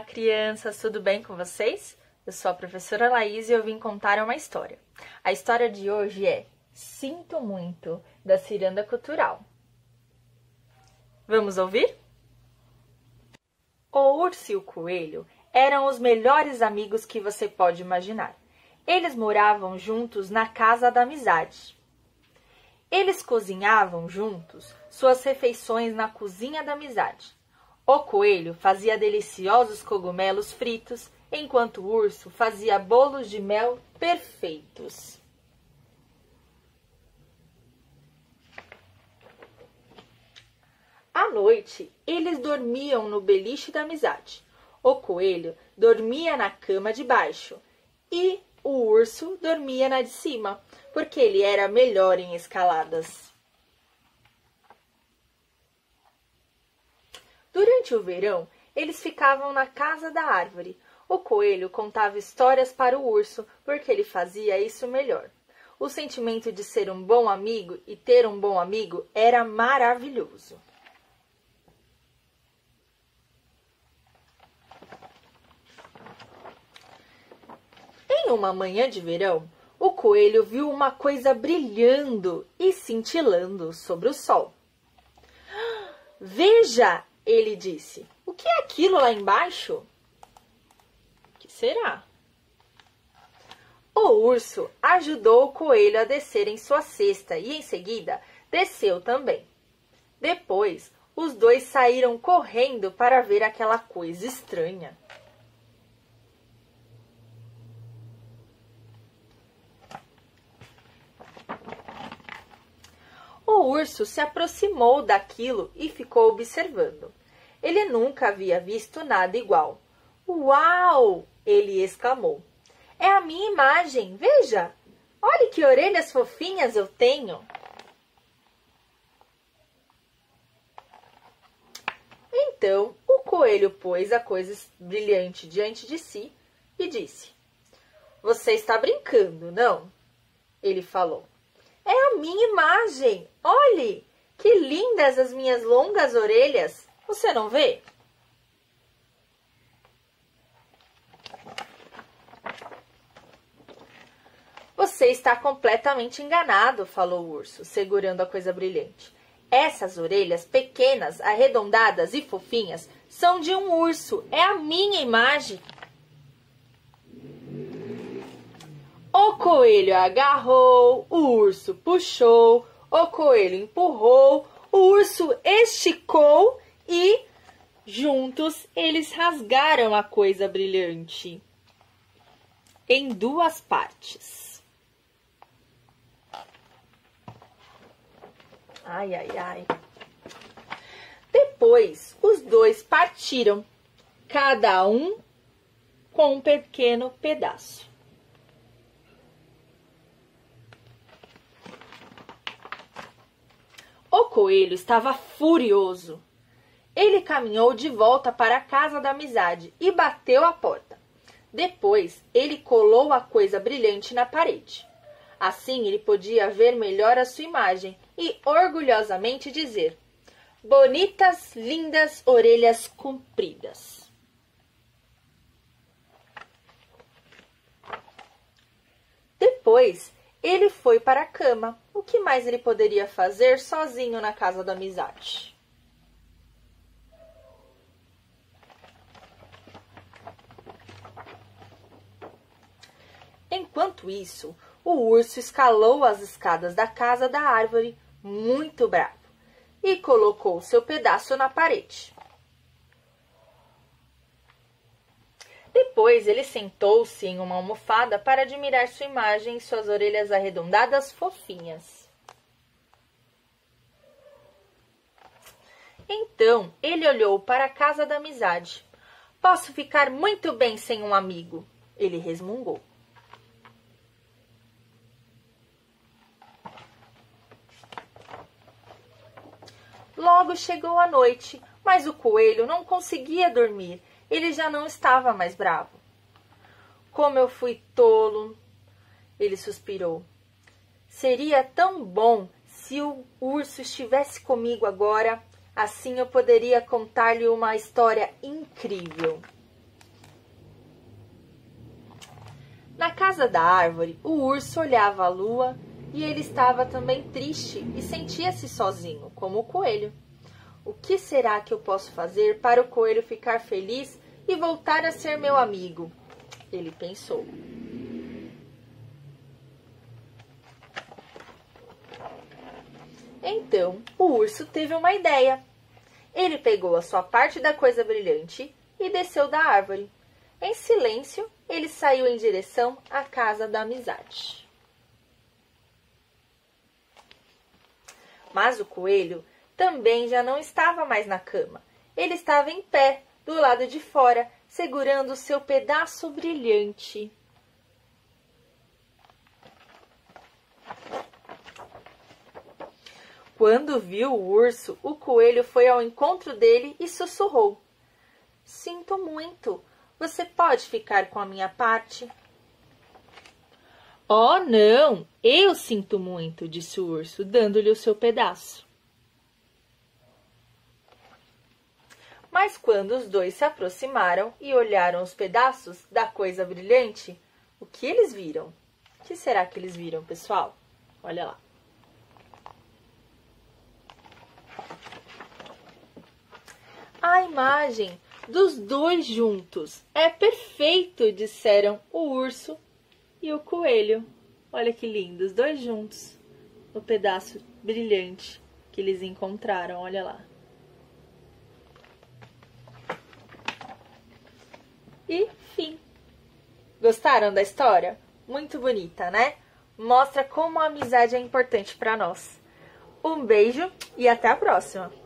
Olá, crianças, tudo bem com vocês? Eu sou a professora Laís e eu vim contar uma história. A história de hoje é Sinto Muito, da Ciranda Cultural. Vamos ouvir? O urso e o coelho eram os melhores amigos que você pode imaginar. Eles moravam juntos na Casa da Amizade. Eles cozinhavam juntos suas refeições na cozinha da amizade. O coelho fazia deliciosos cogumelos fritos, enquanto o urso fazia bolos de mel perfeitos. À noite, eles dormiam no beliche da amizade. O coelho dormia na cama de baixo e o urso dormia na de cima, porque ele era melhor em escaladas. Durante o verão, eles ficavam na casa da árvore. O coelho contava histórias para o urso, porque ele fazia isso melhor. O sentimento de ser um bom amigo e ter um bom amigo era maravilhoso. Em uma manhã de verão, o coelho viu uma coisa brilhando e cintilando sobre o sol. Veja, ele disse: O que é aquilo lá embaixo? O que será? O urso ajudou o coelho a descer em sua cesta e, em seguida, desceu também. Depois, os dois saíram correndo para ver aquela coisa estranha. O urso se aproximou daquilo e ficou observando. Ele nunca havia visto nada igual. Uau! ele exclamou. É a minha imagem, veja! Olhe que orelhas fofinhas eu tenho! Então o coelho pôs a coisa brilhante diante de si e disse: Você está brincando, não? Ele falou. É a minha imagem. Olhe, que lindas as minhas longas orelhas. Você não vê? Você está completamente enganado, falou o urso, segurando a coisa brilhante. Essas orelhas pequenas, arredondadas e fofinhas são de um urso. É a minha imagem. O coelho agarrou, o urso puxou, o coelho empurrou, o urso esticou e juntos eles rasgaram a coisa brilhante em duas partes. Ai, ai, ai. Depois, os dois partiram, cada um com um pequeno pedaço. O coelho estava furioso. Ele caminhou de volta para a casa da amizade e bateu a porta. Depois, ele colou a coisa brilhante na parede. Assim, ele podia ver melhor a sua imagem e orgulhosamente dizer: Bonitas, lindas orelhas compridas. Depois, ele foi para a cama. O que mais ele poderia fazer sozinho na casa da amizade? Enquanto isso, o urso escalou as escadas da casa da árvore, muito bravo, e colocou seu pedaço na parede. Depois ele sentou-se em uma almofada para admirar sua imagem e suas orelhas arredondadas fofinhas. Então ele olhou para a casa da amizade. Posso ficar muito bem sem um amigo, ele resmungou. Logo chegou a noite, mas o coelho não conseguia dormir. Ele já não estava mais bravo. Como eu fui tolo, ele suspirou. Seria tão bom se o urso estivesse comigo agora. Assim eu poderia contar-lhe uma história incrível. Na casa da árvore, o urso olhava a lua e ele estava também triste e sentia-se sozinho, como o coelho. O que será que eu posso fazer para o coelho ficar feliz e voltar a ser meu amigo? Ele pensou. Então, o urso teve uma ideia. Ele pegou a sua parte da coisa brilhante e desceu da árvore. Em silêncio, ele saiu em direção à casa da amizade. Mas o coelho também já não estava mais na cama. Ele estava em pé, do lado de fora, segurando seu pedaço brilhante. Quando viu o urso, o coelho foi ao encontro dele e sussurrou: Sinto muito. Você pode ficar com a minha parte? Oh, não! Eu sinto muito, disse o urso, dando-lhe o seu pedaço. Mas quando os dois se aproximaram e olharam os pedaços da coisa brilhante, o que eles viram? O que será que eles viram, pessoal? Olha lá. A imagem dos dois juntos é perfeito, disseram o urso e o coelho. Olha que lindo, os dois juntos no pedaço brilhante que eles encontraram. Olha lá. E fim. Gostaram da história? Muito bonita, né? Mostra como a amizade é importante para nós. Um beijo e até a próxima!